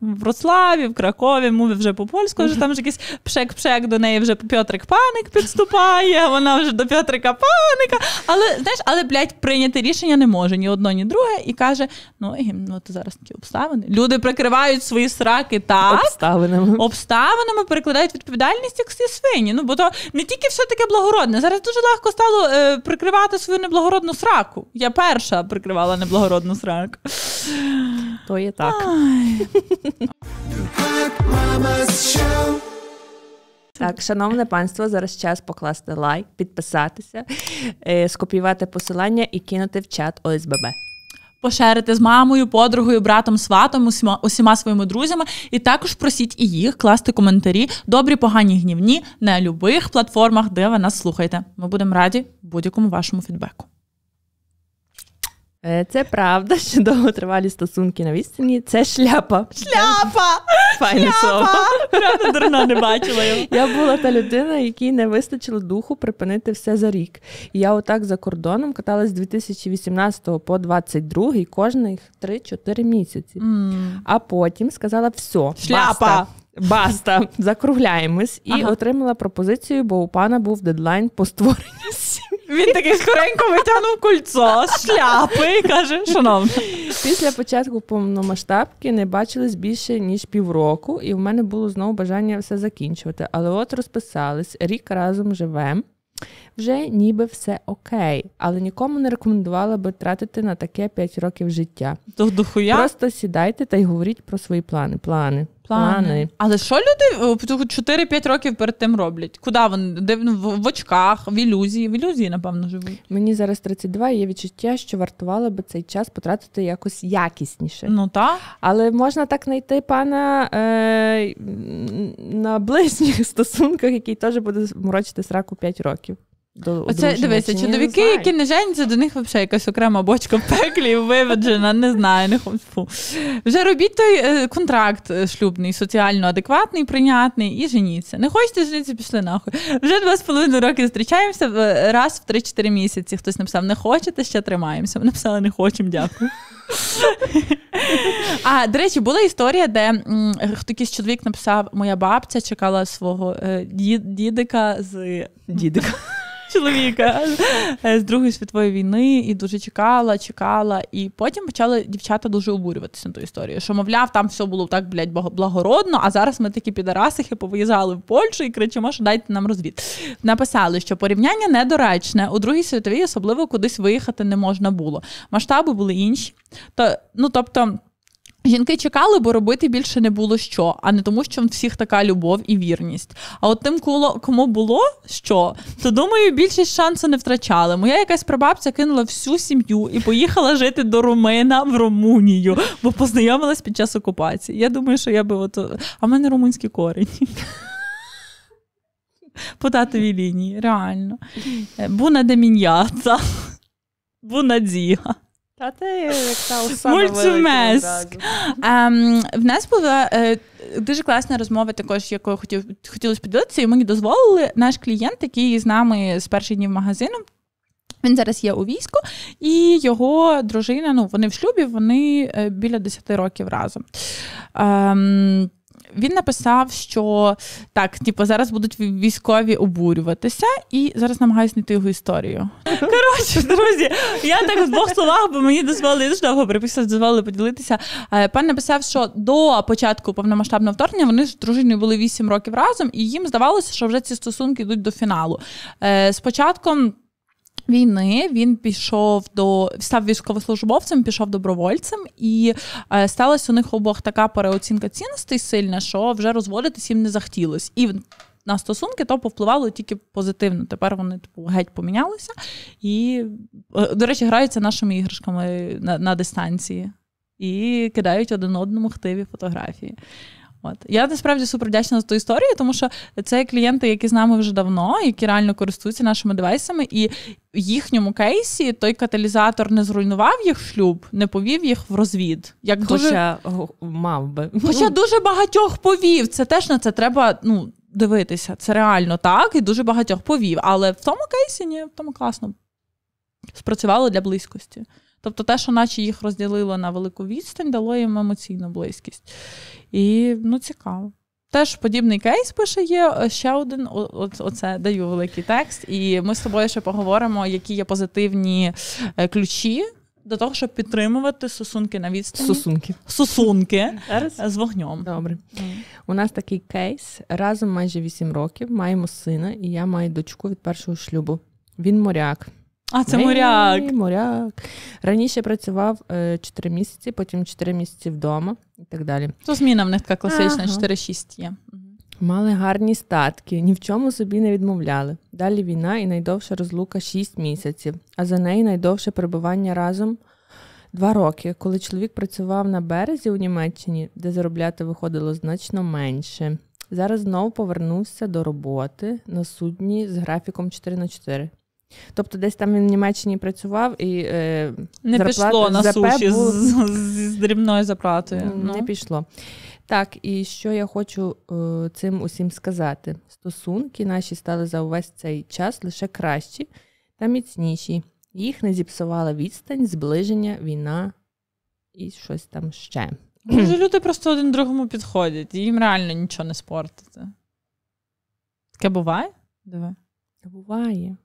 в Вроцлаві, в Кракові, мовить вже по польську, вже там вже якийсь пшек-пшек до неї вже Пьотрик Паник підступає, вона вже до Пьотрика Паника. Але знаєш, але, блядь, прийняти рішення не може ні одно, ні друге, і каже: ну, ну то зараз такі обставини. Люди прикривають свої сраки так. Обставинами. Обставинами перекладають відповідальність як всі свині. Ну, бо то не тільки все таке благородне. Зараз дуже легко стало е, прикривати свою неблагородну сраку. Я перша прикривала неблагородну сраку. То є так. Так, шановне панство, зараз час покласти лайк, підписатися, е, скопіювати посилання і кинути в чат ОСББ. Пошерити з мамою, подругою, братом, сватом, усіма, усіма своїми друзями. І також просіть і їх класти коментарі, добрі, погані, гнівні на любих платформах, де ви нас слухаєте. Ми будемо раді будь-якому вашому фідбеку. Е, це правда, [LAUGHS] що довготривалі стосунки на відстані це шляпа. Шляпа! [LAUGHS] Файне слово. Правда, дурна не бачила його. Я була та людина, якій не вистачило духу припинити все за рік. І я отак за кордоном каталась з 2018 по 22 кожних 3-4 місяці. М. А потім сказала: все, Шляпа! баста, баста, закругляємось. І Ага. отримала пропозицію, бо у пана був дедлайн по створенню [LAUGHS] сім'ї. Він такий скоренько витягнув кольцо з шляпи і каже: шановна. Після початку повномасштабки не бачились більше ніж півроку, і в мене було знову бажання все закінчувати. Але от розписались, рік разом живем. Вже ніби все окей, але нікому не рекомендувала би тратити на таке 5 років життя. До дохуя Просто сідайте та й говоріть про свої плани. Плани. Плани. Але що люди е, 4-5 років перед тим роблять? Куди вони? Де в, в, в очках, в ілюзії? В ілюзії, напевно, живуть. Мені зараз 32, і є відчуття, що вартувало би цей час потратити якось якісніше. Ну так. Але можна так знайти пана е, на ближніх [LAUGHS] стосунках, який теж буде морочити сраку 5 років. До Оце дивися, чи чоловіки, не які не женяться, до них взагалі якась окрема бочка в пеклі виведжена, не знаю, не. Фу. Вже робіть той е, контракт е, шлюбний, соціально адекватний, прийнятний, і женіться. Не хочете женитися, пішли нахуй. Вже два з половиною роки зустрічаємося е, раз в 3-4 місяці. Хтось написав, не хочете, ще тримаємося. Ми написали, не хочемо, дякую. А, до речі, була історія, де м, хто якийсь чоловік написав: моя бабця чекала свого е, дідика з Дідик. Чоловіка е, з Другої світової війни і дуже чекала, чекала. І потім почали дівчата дуже обурюватися на ту історію. Що, мовляв, там все було так, блядь, благородно, а зараз ми такі підарасихи повиїжджали в Польщу і кричимо, що дайте нам розвід. Написали, що порівняння недоречне. У Другій світовій особливо кудись виїхати не можна було. Масштаби були інші. То, ну, тобто. Жінки чекали, бо робити більше не було що, а не тому, що в всіх така любов і вірність. А от тим, кому було що, то думаю, більшість шансу не втрачали. Моя якась прабабця кинула всю сім'ю і поїхала жити до Румина в Румунію, бо познайомилась під час окупації. Я думаю, що я би от. А в мене румунські корені. По татовій лінії, реально. Буна деміньяца. Буна діга. Та ти як та [LAUGHS] осада Мультимеск. Ем, в нас була е, дуже класна розмова, також якою хотів хотілося поділитися, і мені дозволили наш клієнт, який з нами з перших днів магазину. Він зараз є у війську, і його дружина, ну вони в шлюбі, вони е, біля 10 років разом. Ем, він написав, що так, типу, зараз будуть військові обурюватися, і зараз намагаюся знайти його історію. Коротше, друзі, я так в двох словах, бо мені дозволили я дуже довго переписати, дозволили поділитися. Е, Пан написав, що до початку повномасштабного вторгнення вони з дружиною були 8 років разом, і їм здавалося, що вже ці стосунки йдуть до фіналу. Е, З початком. Війни він пішов до став військовослужбовцем, пішов добровольцем, і е, сталася у них обох така переоцінка цінностей сильна, що вже розводитись їм не захотілось. І на стосунки то повпливало тільки позитивно. Тепер вони типу геть помінялися. І, е, до речі, граються нашими іграшками на, на дистанції і кидають один одному хтиві фотографії. От. Я насправді супер вдячна за ту історію, тому що це клієнти, які з нами вже давно, які реально користуються нашими девайсами, і в їхньому кейсі той каталізатор не зруйнував їх шлюб, не повів їх в розвід. Як. Хоча го- мав би. Хоча [LAUGHS] дуже багатьох повів. Це теж на це треба ну, дивитися. Це реально так, і дуже багатьох повів. Але в тому кейсі ні, в тому класно спрацювало для близькості. Тобто те, що наче їх розділило на велику відстань, дало їм емоційну близькість. І ну, цікаво. Теж подібний кейс пише є е, ще один. о- Оце даю великий текст, і ми з тобою ще поговоримо, які є позитивні е, ключі до того, щоб підтримувати стосунки на відстані. Стосунки. Стосунки з вогнем. Добре. У нас такий кейс. Разом майже 8 років. Маємо сина, і я маю дочку від першого шлюбу. Він моряк. А, це Ей, моряк. Моряк. Раніше працював 4 місяці, потім 4 місяці вдома і так далі. То зміна в них така класична, Ага. 4-6 є. Мали гарні статки, ні в чому собі не відмовляли. Далі війна і найдовша розлука 6 місяців, а за неї найдовше перебування разом 2 роки, коли чоловік працював на березі у Німеччині, де заробляти виходило значно менше. Зараз знову повернувся до роботи на судні з графіком 4 на 4. Тобто, десь там він в Німеччині працював і е, не зарплат... пішло на суші був... з, з, з дрібною заплатою. Не ну. пішло. Так, і що я хочу е, цим усім сказати: стосунки наші стали за увесь цей час лише кращі та міцніші. Їх не зіпсувала відстань, зближення, війна і щось там ще. Може, люди просто один другому підходять, і їм реально нічого не спортити. Таке буває? Диви. Буває.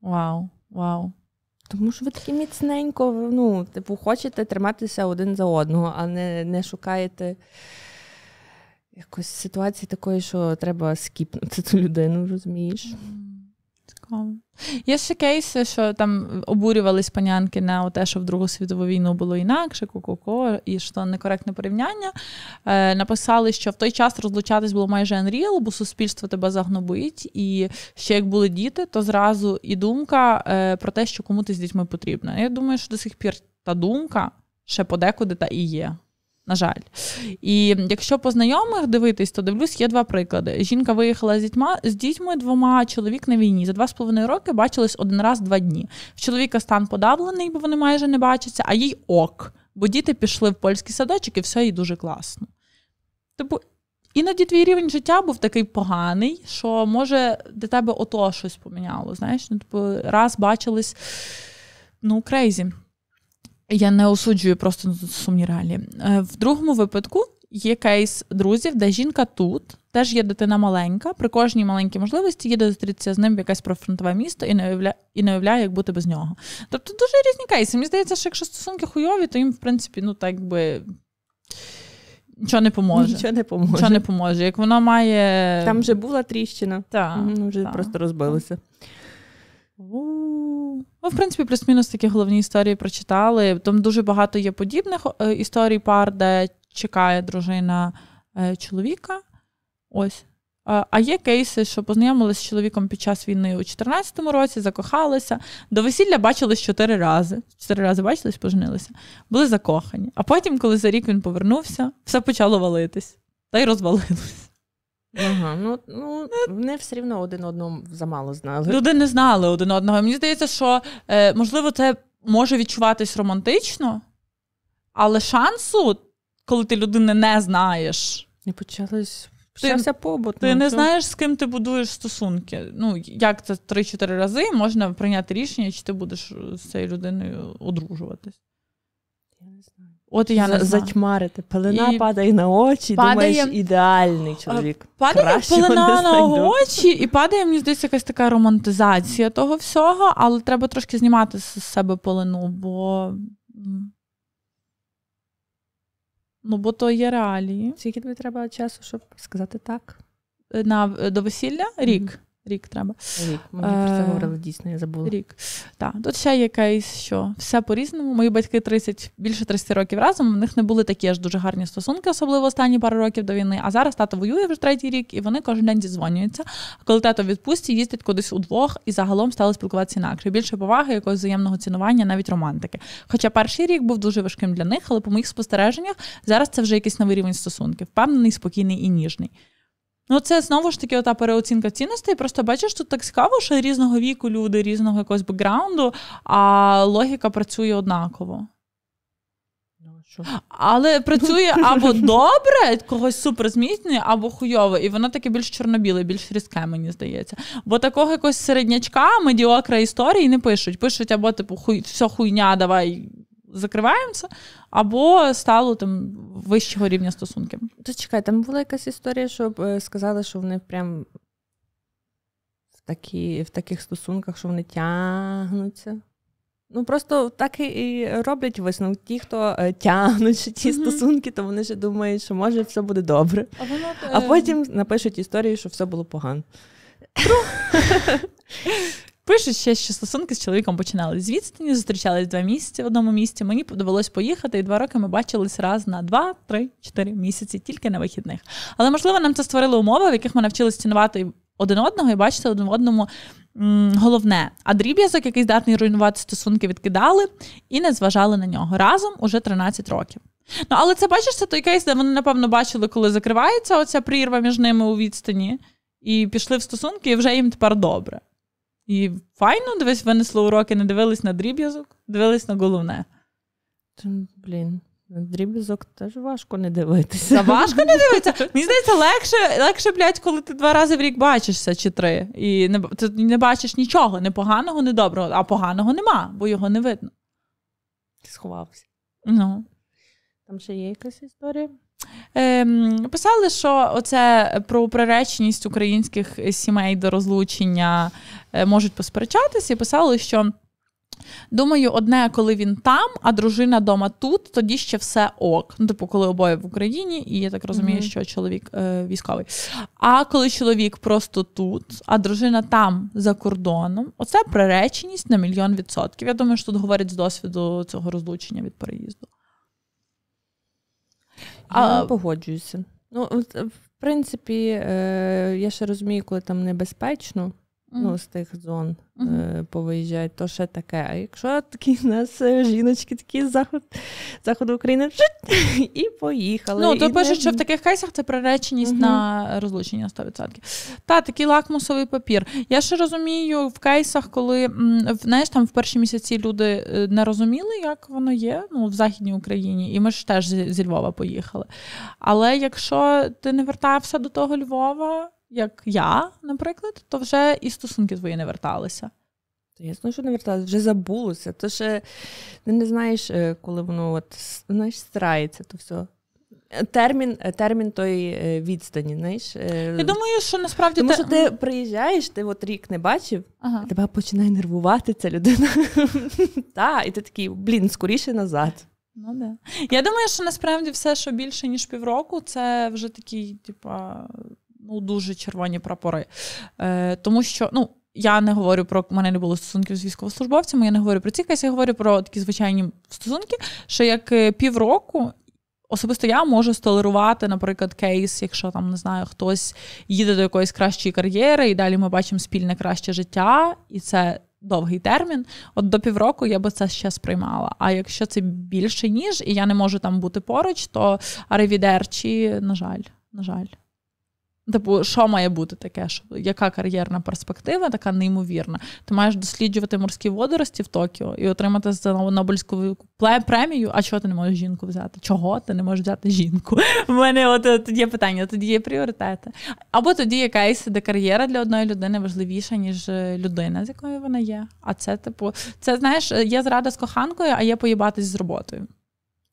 Вау, вау. Тому що ви такі міцненько, ну, типу, хочете триматися один за одного, а не не шукаєте якоїсь ситуації такої, що треба скіпнути цю людину, розумієш? Цікаво. Є ще кейси, що там обурювались панянки на те, що в Другу світову війну було інакше, ко-ко-ко, і що некоректне порівняння. Е, Написали, що в той час розлучатись було майже unreal, бо суспільство тебе загнобить. І ще як були діти, то зразу і думка е, про те, що кому ти з дітьми потрібна. Я думаю, що до сих пір та думка ще подекуди та і є. На жаль. І якщо по знайомих дивитись, то дивлюсь, є два приклади. Жінка виїхала з дітьми з дітьми двома, чоловік на війні. За два з половиною роки бачились один раз два дні. В чоловіка стан подавлений, бо вони майже не бачаться, а їй ок. Бо діти пішли в польський садочок і все їй дуже класно. Типу, іноді твій рівень життя був такий поганий, що може для тебе ото щось поміняло. Знаєш, ну, типу, раз бачились, ну, crazy. Я не осуджую просто сумні реалії. Е, в другому випадку є кейс друзів, де жінка тут, теж є дитина маленька, при кожній маленькій можливості їде зустрітися з ним в якесь профронтове місто і не уявляє, і не уявляє, як бути без нього. Тобто дуже різні кейси. Мені здається, що якщо стосунки хуйові, то їм, в принципі, ну так би. Нічого не поможе. Нічого не поможе. Нічого не поможе. Як вона має. Там вже була тріщина. Так. Вже так. просто розбилося. Ну, в принципі, плюс-мінус такі головні історії прочитали. Там дуже багато є подібних е, історій пар, де чекає дружина е, чоловіка. Ось. А є кейси, що познайомилися з чоловіком під час війни у 2014 році, закохалися. До весілля бачились чотири рази. Чотири рази бачились, поженилися, були закохані. А потім, коли за рік він повернувся, все почало валитись та й розвалилось. Ага, ну ну вони все рівно один одного замало знали. Люди не знали один одного. Мені здається, що е, можливо це може відчуватись романтично, але шансу, коли ти людини не знаєш, і почалось. Почався побут. Ти ну, не знаєш, з ким ти будуєш стосунки. Ну, як це 3-4 рази можна прийняти рішення, чи ти будеш з цією людиною одружуватись. Я не знаю. От я не Затьмарити. Пелена і... падає на очі, падає... думаєш, ідеальний чоловік. Падає пелена на очі, і падає, мені здається, якась така романтизація того всього, але треба трошки знімати з себе пелену, бо. Ну, бо то є реалії. Скільки тобі треба часу, щоб сказати так? На, До весілля? Рік. Рік треба. Рік. Мені про це е, говорили дійсно, я забула. Рік. Так, тут ще є кейс, що все по-різному. Мої батьки 30, більше 30 років разом. У них не були такі аж дуже гарні стосунки, особливо останні пару років до війни. А зараз тато воює вже третій рік, і вони кожен день зізвонюються. А коли тато відпустці, їздять кудись удвох і загалом стали спілкуватися інакше. Більше поваги, якогось взаємного цінування, навіть романтики. Хоча перший рік був дуже важким для них, але по моїх спостереженнях зараз це вже якийсь новий рівень стосунків, впевнений, спокійний і ніжний. Ну, це знову ж таки ота переоцінка цінностей. Просто бачиш, тут так цікаво, що різного віку люди, різного якогось бекграунду, а логіка працює однаково. Ну, Але працює або [LAUGHS] добре, когось супер зміцнює, або хуйово. І воно таке більш чорнобіле, більш різке, мені здається. Бо такого якогось середнячка, медіокра історії не пишуть. Пишуть або, типу, хуй, все хуйня, давай закриваємося, або стало там вищого рівня стосунків. То чекай, там була якась історія, щоб е, сказали, що вони прям в такі, в таких стосунках, що вони тягнуться. Ну, просто так і роблять висновок. Ті, хто е, тягнуть ті mm-hmm. стосунки, то вони ж думають, що може все буде добре. А, воно, а е, потім напишуть історію, що все було погано. [LAUGHS] Пишуть ще, що стосунки з чоловіком починали з відстані, зустрічались два місяці в одному місці. Мені довелось поїхати, і два роки ми бачились раз на два, три, чотири місяці, тільки на вихідних. Але можливо нам це створили умови, в яких ми навчилися цінувати один одного і бачити один в одному м, головне. А дріб'язок, який здатний руйнувати стосунки, відкидали і не зважали на нього разом уже 13 років. Ну але це бачиш, це той кейс, де вони напевно бачили, коли закривається оця прірва між ними у відстані, і пішли в стосунки, і вже їм тепер добре. І файно, дивись, винесли уроки, не дивились на дріб'язок, дивились на головне. Блін, на дріб'язок теж важко не дивитися. Та важко не дивитися. Мені здається, легше, легше, блядь, коли ти два рази в рік бачишся чи три. І не, ти не бачиш нічого, не поганого, не доброго, а поганого нема, бо його не видно. Сховався. Ну. Там ще є якась історія? Ем, Писали, що оце про приреченість українських сімей до розлучення е, можуть посперечатися, і писали, що. Думаю, одне, коли він там, а дружина дома тут, тоді ще все ок. Ну, типу, коли обоє в Україні, і я так розумію, mm-hmm. що чоловік е, військовий. А коли чоловік просто тут, а дружина там за кордоном, оце приреченість на мільйон відсотків. Я думаю, що тут говорять з досвіду цього розлучення від переїзду. Я а, погоджуюся. Ну, в принципі, е, я ще розумію, коли там небезпечно ну, з тих зон uh-huh. повиїжджають, то ще таке. А якщо такі у нас е, жіночки, такі з заход, заходу України і поїхали. Ну, то пишуть, не... що в таких кейсах це приреченість uh-huh. на розлучення 100%. Та, такий лакмусовий папір. Я ще розумію в кейсах, коли знаєш, там в перші місяці люди е, не розуміли, як воно є ну, в Західній Україні, і ми ж теж зі Львова поїхали. Але якщо ти не вертався до того Львова як я, наприклад, то вже і стосунки твої не верталися. То ясно, що не верталися, вже забулося. То ще ти не знаєш, е, коли воно от, знаєш, стирається, то все. Термін термін тої е, відстані, знаєш. Е, Я думаю, що насправді Тому ти... що ти приїжджаєш, ти от рік не бачив, ага. тебе починає нервувати ця людина. [LAUGHS] Так, І ти такий, блін, скоріше назад. Ну, да. Я думаю, що насправді все, що більше, ніж півроку, це вже такий, типа, ну дуже червоні прапори. Е, Тому що, ну. Я не говорю про мене не було стосунків з військовослужбовцями, я не говорю про ці кейси, я говорю про такі звичайні стосунки, що як е, півроку. Особисто я можу столерувати, наприклад, кейс, якщо там не знаю, хтось їде до якоїсь кращої кар'єри, і далі ми бачимо спільне краще життя, і це довгий термін. От до півроку я би це ще сприймала. А якщо це більше ніж, і я не можу там бути поруч, то аревідерчі, на жаль, на жаль. Типу, що має бути таке? Що, Яка кар'єрна перспектива, така неймовірна? Ти маєш досліджувати морські водорості в Токіо і отримати за Нобелівську премію, а чого ти не можеш жінку взяти? Чого ти не можеш взяти жінку? [LAUGHS] У мене от, тоді є питання, тоді є пріоритети. Або тоді якась де кар'єра для одної людини важливіша, ніж е, людина, з якою вона є. А це, типу, це знаєш, є зрада з коханкою, а є поїбатись з роботою.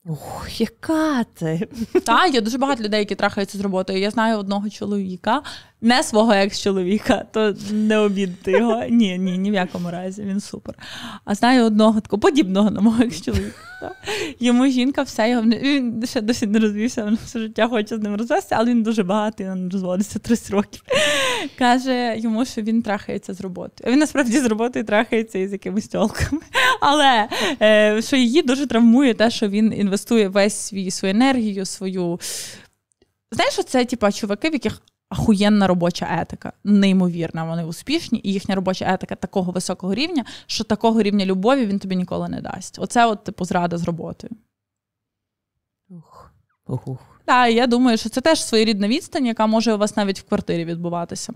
Ох, яка ти? Так, є дуже багато людей, які трахаються з роботою. Я знаю одного чоловіка, не свого екс-чоловіка, то не обідати його. Ні, ні, ні в якому разі, він супер. А знаю одного такого подібного на мого екс-чоловіка. Йому жінка все його він ще досі не розвівся, він все життя хоче з ним розвестися, але він дуже багатий, він розводиться 30 років. Каже йому, що він трахається з роботою. Він насправді з роботою трахається із якимись тілками. Але е, що її дуже травмує те, що він інвестує весь свій свою енергію, свою. Знаєш, це типа чуваки, в яких ахуєнна робоча етика, неймовірна. Вони успішні, і їхня робоча етика такого високого рівня, що такого рівня любові він тобі ніколи не дасть. Оце, от, типу, зрада з роботою. Ух. Ух, ух. Так, я думаю, що це теж своєрідна відстань, яка може у вас навіть в квартирі відбуватися.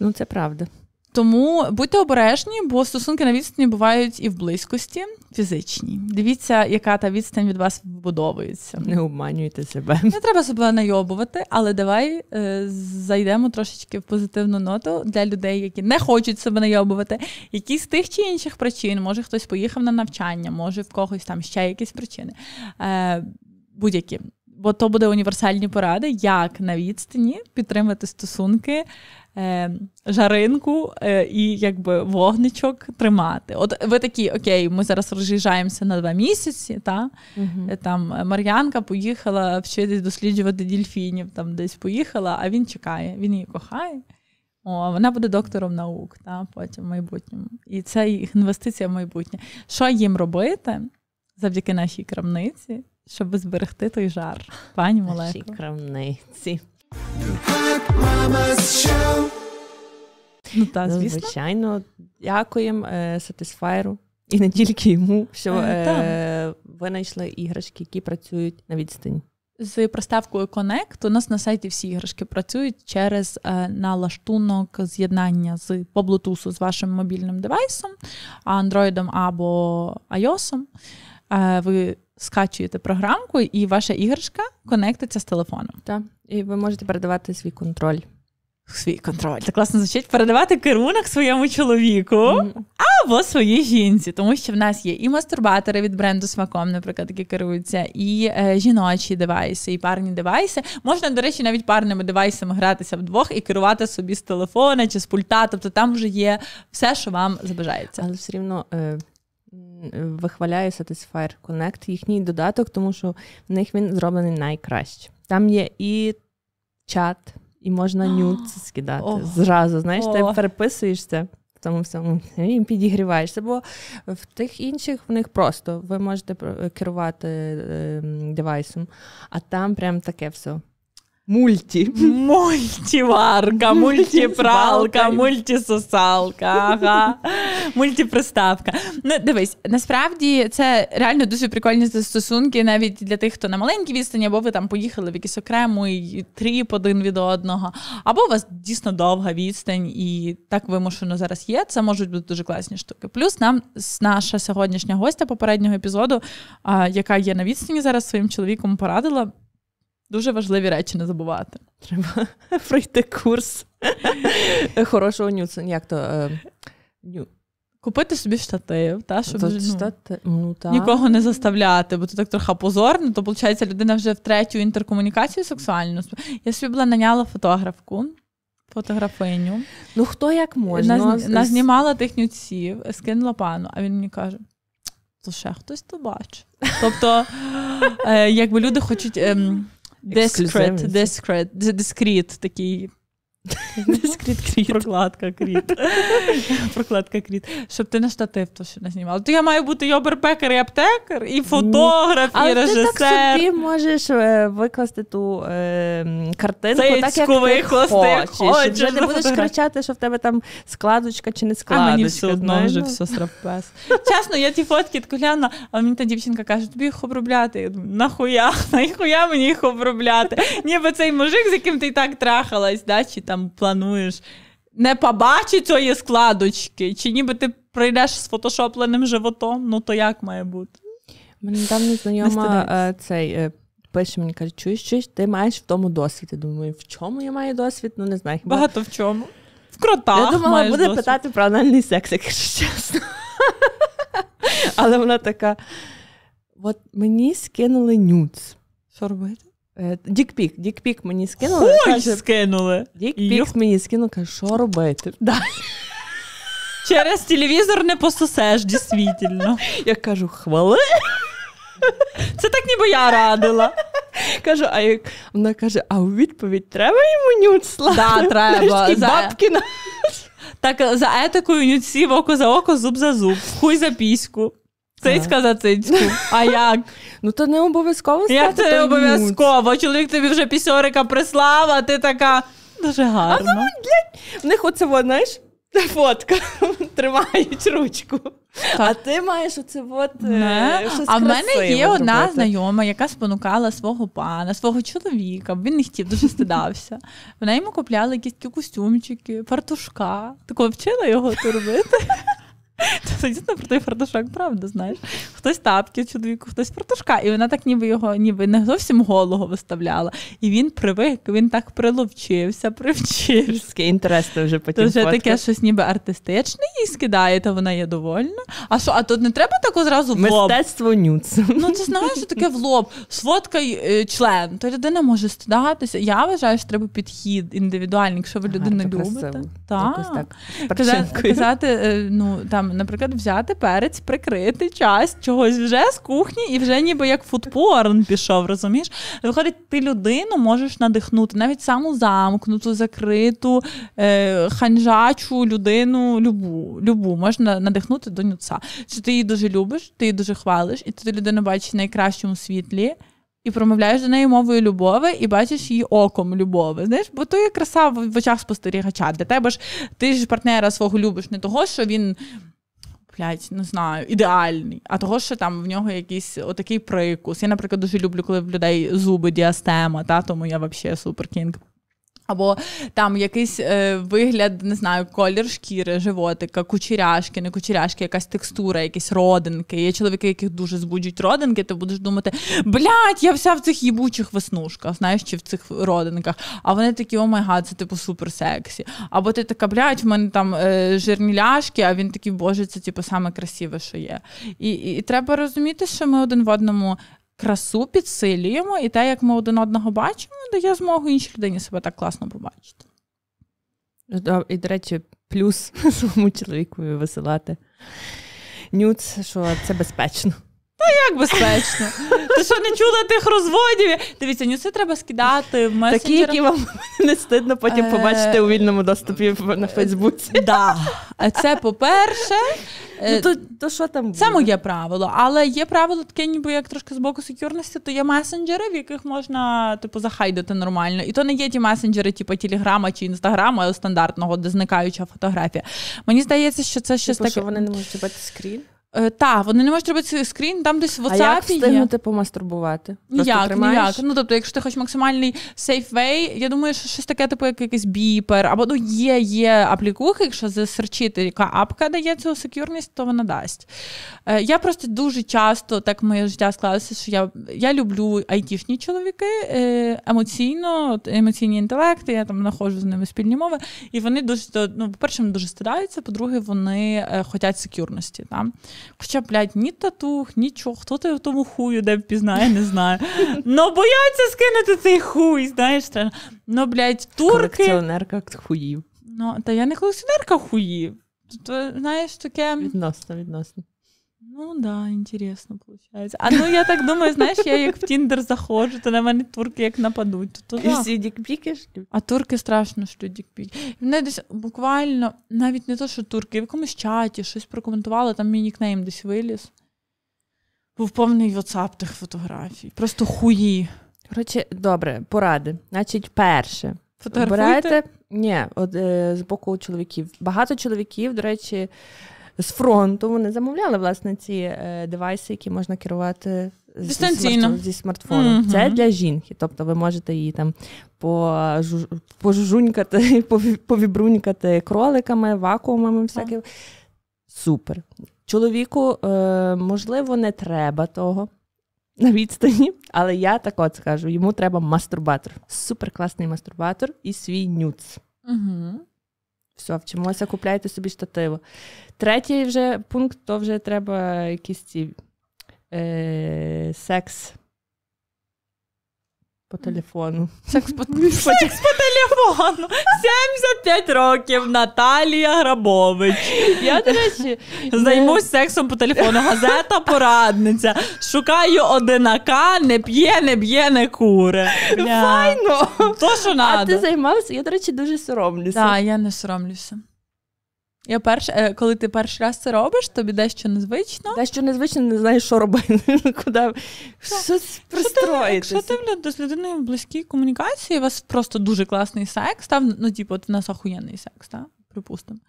Ну, це правда. Тому будьте обережні, бо стосунки на відстані бувають і в близькості фізичні. Дивіться, яка та відстань від вас вбудовується. Не обманюйте себе. Не треба себе найобувати, але давай е, зайдемо трошечки в позитивну ноту для людей, які не хочуть себе найобувати. Які з тих чи інших причин, може хтось поїхав на навчання, може в когось там ще якісь причини. Е, Будь-які. Бо то буде універсальні поради, як на відстані підтримати стосунки е, жаринку е, і якби вогничок тримати. От ви такі, окей, ми зараз роз'їжджаємося на два місяці. Та? uh Там Мар'янка поїхала вчитись досліджувати дільфінів, там десь поїхала, а він чекає, він її кохає. О, Вона буде доктором наук та, потім в майбутньому. І це їх інвестиція в майбутнє. Що їм робити завдяки нашій крамниці, щоб зберегти той жар? Пані Молеко. Крамниці. Ну, та, звісно. Звичайно, дякуємо е, Satisfyer і не тільки йому, що е, е, винайшли іграшки, які працюють на відстані. з приставкою Connect у нас на сайті всі іграшки працюють через е, налаштунок з'єднання з по Bluetooth з вашим мобільним девайсом, Android або iOS. Е, ви скачуєте програмку, і ваша іграшка конектиться з телефоном. Так, і ви можете передавати свій контроль. Свій контроль. Так класно звучить передавати керунок своєму чоловіку mm. або своїй жінці, тому що в нас є і мастурбатори від бренду Сваком, наприклад, які керуються, і е, жіночі девайси, і парні девайси. Можна, до речі, навіть парними девайсами гратися вдвох і керувати собі з телефона чи з пульта. Тобто там вже є все, що вам забажається. Але все рівно. Е... Вихваляє Satisfyer Connect, їхній додаток, тому що в них він зроблений найкраще. Там є і чат, і можна [GASPS] нюд скидати. Oh. Зразу, знаєш, oh. ти переписуєшся тому всьому і підігріваєшся. Бо в тих інших в них просто ви можете керувати е, девайсом, а там прям таке все. Мульті. Мультіварка, [LAUGHS] мультіпралка, мультісосалка, ага, мультиприставка. Ну, дивись, насправді це реально дуже прикольні стосунки навіть для тих, хто на маленькій відстані, або ви там поїхали в якийсь окремий тріп один від одного, або у вас дійсно довга відстань, і так вимушено зараз є. Це можуть бути дуже класні штуки. Плюс нам наша сьогоднішня гостя попереднього епізоду, яка є на відстані зараз своїм чоловіком, порадила. Дуже важливі речі не забувати. Треба [LAUGHS] пройти курс [LAUGHS] хорошого нюцу. Як то? Е, ню... Купити собі штатив, та, щоб то, ну, штати... ну, та. нікого не заставляти, бо це так трохи позорно, то виходить, людина вже в третю інтеркомунікацію сексуальну. Я собі була наняла фотографку, фотографиню. Ну, хто як може. Наз... Назнімала тих нюців, скинула пану, а він мені каже: то ще хтось то бачить. Тобто, [LAUGHS] е, якби люди хочуть. Е, Discret, discret, discret такий. Дискріт кріт. [LAUGHS] Прокладка кріт. [LAUGHS] Прокладка кріт. Щоб ти на штатив то що не знімала. То я маю бути і оберпекер, і аптекар, і фотограф, Але і режисер. ти так собі можеш е, викласти ту е, картинку, так як викласти, ти хочеш. хочеш. Вже не будеш кричати, що в тебе там складочка чи не складочка. А мені все одно вже все сравпес. Чесно, я ті фотки глянула, а мені та дівчинка каже, тобі їх обробляти. Я думаю, нахуя? [LAUGHS] Нахуя мені їх обробляти? Ніби цей мужик, з яким ти і так трахалась, да, чи там плануєш, не побачить цієї складочки, чи ніби ти прийдеш з фотошопленим животом, ну то як має бути? Мене недавно знайома е, цей е, пише мені каже, чуєш, чуєш, ти маєш в тому досвід. Я думаю, в чому я маю досвід? Ну не знаю. Хіба... Багато в чому. В кротах. Я думала, маєш буде досвід. питати про анальний секс, якщо чесно. [LAUGHS] Але вона така: от мені скинули nudes. Що робити? Е, Dick pic, dick pic мені скинули. Хуй каже, скинули. Dick pic мені скинув, каже, що робити? Да. Через телевізор не пососеш, дійсно. Я кажу, хвали. Це так ніби я радила. Кажу, а як вона каже, а у відповідь треба йому нюд слати? Да, треба. За... Бабки на... Так за етикою нюців око за око, зуб за зуб, хуй за піську. Цицька за цицьку. А як? [LAUGHS] Ну то не обов'язково Як це не обов'язково? Чоловік тобі вже пісьорика прислав, а ти така дуже гарно. А ну, блядь, в них оце, знаєш, [LAUGHS] фотка. [LAUGHS] Тримають ручку. Так. А ти маєш оце от е, не. щось А в мене є одна зробити. знайома, яка спонукала свого пана, свого чоловіка, він не хотів, дуже стидався. Вона йому купляла якісь такі костюмчики, фартушка. Такого вчила його то робити. Це дійсно про той фартушок, правда, знаєш. Хтось тапки чоловіку, хтось фартушка. І вона так ніби його ніби не зовсім голого виставляла. І він привик, він так приловчився, привчився. Таке інтересне вже потім. То вже таке щось ніби артистичне їй скидає, то вона є довольна. А що, а тут не треба тако зразу в лоб? Мистецтво нюц. Ну, ти знаєш, що таке в лоб. Сфоткай е, член, то людина може стидатися. Я вважаю, що треба підхід індивідуальний, якщо ви людину любите. Так. Казати, казати, е, ну, там, наприклад, взяти перець, прикрити час чогось вже з кухні, і вже ніби як фудпорн пішов, розумієш? Виходить, ти людину можеш надихнути, навіть саму замкнуту, закриту, е, ханжачу людину, любу, любу можна надихнути до нюца. Що ти її дуже любиш, ти її дуже хвалиш, і ти людину бачиш в найкращому світлі. І промовляєш до неї мовою любові, і бачиш її оком любові. Знаєш, бо то є краса в очах спостерігача. Для тебе ж ти ж партнера свого любиш не того, що він блядь, не знаю, ідеальний, а того, що там в нього якийсь отакий прикус. Я, наприклад, дуже люблю, коли в людей зуби діастема, та тому я взагалі суперкінг. Або там якийсь е, вигляд, не знаю, колір шкіри, животика, кучеряшки, не кучеряшки, якась текстура, якісь родинки. Є чоловіки, яких дуже збуджують родинки, ти будеш думати, блядь, я вся в цих їбучих веснушках, знаєш, чи в цих родинках. А вони такі, oh my God, це типу супер сексі. Або ти така, блядь, в мене там е, жирні ляшки, а він такий, боже, це типу саме красиве, що є. І, і, і треба розуміти, що ми один в одному красу підсилюємо, і те, як ми один одного бачимо, дає змогу іншій людині себе так класно побачити. І, до речі, плюс [LAUGHS] своєму чоловікові висилати нюц, що це безпечно. Та як безпечно? Ти що не чула тих розводів? Дивіться, нюси треба скидати в месенджерах. Такі, які вам [LAUGHS] не стидно потім побачити у вільному доступі на Фейсбуці. Да. Це по-перше. Ну, то, то що там буде? Це моє правило, але є правило таке, ніби як трошки з боку секюрності, то є месенджери, в яких можна типу захайдити нормально. І то не є ті месенджери, типу Телеграма чи Інстаграма, стандартного, де зникаюча фотографія. Мені здається, що це щось типу, таке. що вони не можуть робити скрін. Е, Так, вони не можуть робити скрін, там десь в WhatsApp А як є. встигнути помастурбувати? Просто Ніяк, тримаєш? ніяк. Ну, тобто, якщо ти хочеш максимальний safe way, я думаю, що щось таке, типу, як якийсь біпер, або ну, є, є аплікухи, якщо засерчити, яка апка дає цю секюрність, то вона дасть. Е, я просто дуже часто, так моє життя склалося, що я я люблю айтішні чоловіки е, емоційно, от емоційні інтелекти, я там знаходжу з ними спільні мови, і вони дуже, ну, по-перше, вони дуже стидаються, по-друге, вони е, хочуть секюрності. Там. Хоча, блядь, ні татух, нічого, хто ти в тому хую, де впізнає, не знаю. Ну, бояться скинути цей хуй, знаєш. Ну, блядь, турки. Колекціонерка хуїв. Ну, та я не колекціонерка хуїв. То, знаєш, таке. Відносно, відносно. Ну, да, інтересно, виходить. А ну я так думаю, знаєш, я як в Тіндер заходжу, то на мене турки як нападуть. То, І всі дікпіки шлють. А турки страшно шлють дікпік. Вони десь буквально, навіть не то, що турки, в якомусь чаті щось прокоментували, там мій нікнейм десь виліз. Був повний WhatsApp тих фотографій. Просто хуї. Коротше, добре, поради. Значить, перше. Фотографуйте. Обирайте ні, от, е, з боку чоловіків. Багато чоловіків, до речі, з фронту вони замовляли власне ці е, девайси, які можна керувати Дистанційно. зі, смартфон- зі смартфоном. Мгм. Це для жінки. Тобто ви можете її там пожу- пожужунькати, [LAUGHS] повібрунькати кроликами, вакуумами, всяким. Супер. Чоловіку, е, можливо, не треба того. На відстані, але я так от скажу: йому треба мастурбатор. Супер класний мастурбатор і свій нюц. Угу. Все, вчимося, купляйте собі штативо. Третій вже пункт то вже треба якісь ці е, секс по телефону. Секс по, [LAUGHS] Секс по телефону. 75 років. Наталія Грабович. Я, до речі, Займусь сексом по телефону. Газета порадниця. Шукаю одинака, не п'є, не б'є, не куре. Файно! То, що А ти займалася? Я, до речі, дуже соромлюся. Так, я не соромлюся. Я перш, е, коли ти перший раз це робиш, тобі дещо незвично. Те, що незвично не знаєш, що робити, [LAUGHS] куди щось пристроїтися. Якщо ти з людиною в близькій комунікації, у вас просто дуже класний секс, там, ну, типу, от у нас охуєнний секс, так? Припустимо.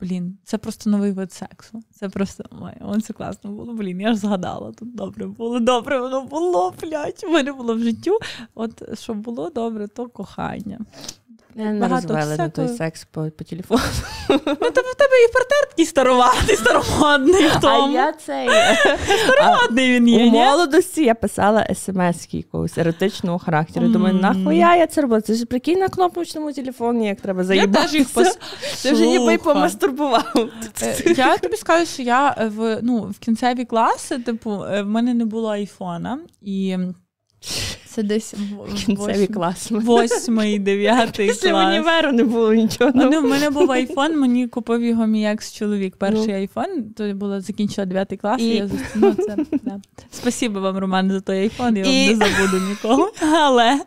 Блін, це просто новий вид сексу. Це просто ой, це класно було. Блін, я ж згадала. Тут добре було, добре воно було, блядь. У мене було в життю. От що було добре, то кохання. Я не розвели на той секс по, по телефону. Ну, тебе в тебе і партнер такий староватий, старомодний А я цей Старомодний він є, ні? молодості я писала смс якогось еротичного характеру. Думаю, нахуя я це робила? Це ж прикинь на кнопочному телефоні, як треба Я теж їх заїбатися. Ти вже ніби й помастурбував. Е, Я тобі скажу, що я е, в, ну, в кінцеві класи, типу, е, в мене не було айфона, і це десь Кінцеві восьм- восьмий, дев'ятий Після клас. універу не було нічого. Ну, в мене був айфон, мені купив його мій екс-чоловік. Перший Ну. айфон, то було закінчила дев'ятий клас, і, І- я ну, це. Да. Спасибо вам, Роман, за той айфон, я І- вам не забуду нікого. [LAUGHS] Але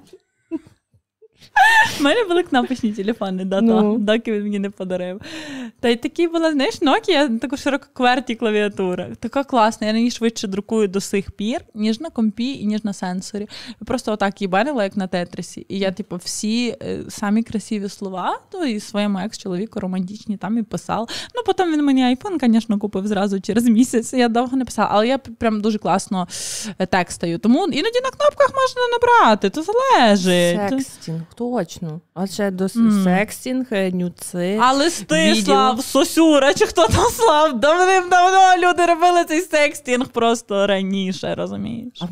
У мене були кнопочні телефони, да, ну. доки він мені не подарив. Та й такі була, знаєш, Nokia, така ширококверті клавіатура. Така класна. Я на ній швидше друкую до сих пір, ніж на компі і ніж на сенсорі. Я просто отак їбанила, як на тетрисі. І я, типу, всі е, самі красиві слова, то і своєму екс-чоловіку романтичні там і писала. Ну, потім він мені айфон, звісно, купив зразу через місяць. Я довго не писала, але я прям дуже класно е, текстаю. Тому іноді на кнопках можна набрати, то залежить. Sexting, точно. А ще до mm. sexting, е, нюдси. А листи слав, Сосюра, чи хто там слав? Давним-давно люди робили цей sexting просто раніше, розумієш? А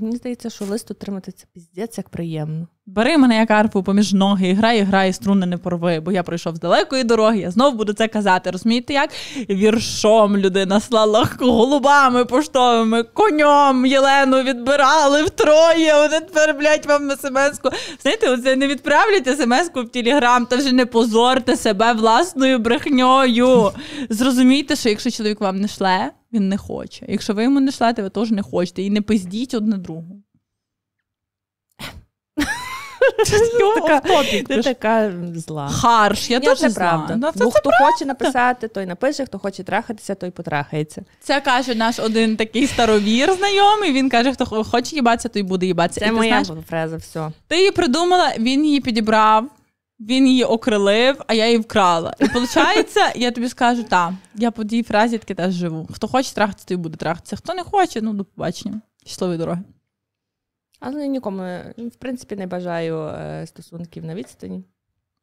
мені здається, що лист отримати це піздець як приємно. Бери мене як арфу поміж ноги, і грай, грай, струни не порви, бо я пройшов з далекої дороги, я знов буду це казати. Розумієте, як віршом людина слала голубами поштовими, конем Єлену відбирали втроє. Вони тепер, блядь, вам смс-ку. Знаєте, оце не відправлять смс-ку в Телеграм, та вже не позорте себе власною брехньою. Зрозумійте, що якщо чоловік вам не шле, він не хоче. Якщо ви йому не шлете, ви теж не хочете. І не пиздіть одне другу. Ти така зла. Харш, я теж правда. Ну, ну Хто хоче написати, той напише, хто хоче трахатися, той потрахається. Це каже наш один такий старовір знайомий. Він каже, хто хоче їбатися, той буде їбатися. Це моя фраза, все. Ти її придумала, він її підібрав. Він її окрилив, а я її вкрала. І виходить, [LAUGHS] я тобі скажу, так, я по тій фразі таки теж живу. Хто хоче трахатися, той буде трахатися. Хто не хоче, ну до побачення. Щасливої дороги. Але нікому, в принципі, не бажаю е, стосунків на відстані,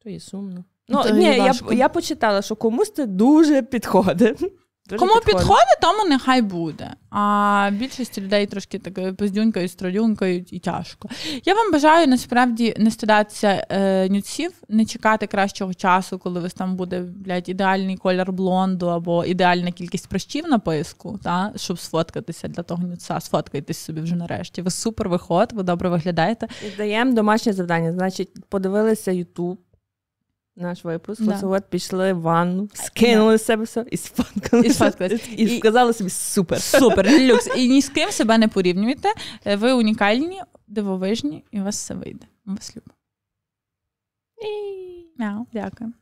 то є сумно. Ну, ні, я я почитала, що комусь це дуже підходить. Дуже Кому підходить, тому нехай буде. А більшість людей трошки так пиздюнькають, страдюнкають і тяжко. Я вам бажаю насправді не стидатися е, нюців, не чекати кращого часу, коли у вас там буде блядь, ідеальний колір блонду або ідеальна кількість прощів на писку, та, щоб сфоткатися для того нюца. Сфоткайтесь собі вже нарешті. Ви супер виход, ви добре виглядаєте. І даємо домашнє завдання. Значить, подивилися Ютуб. Наш випуск, да. пішли в ванну, скинули з себе все і сфоткали. І, сфоткали. [LAUGHS] і, і сказали собі супер. Супер, [LAUGHS] люкс. І ні з ким себе не порівнюйте. Е, ви унікальні, дивовижні, і у вас все вийде. Ми вас любимо. Дякую.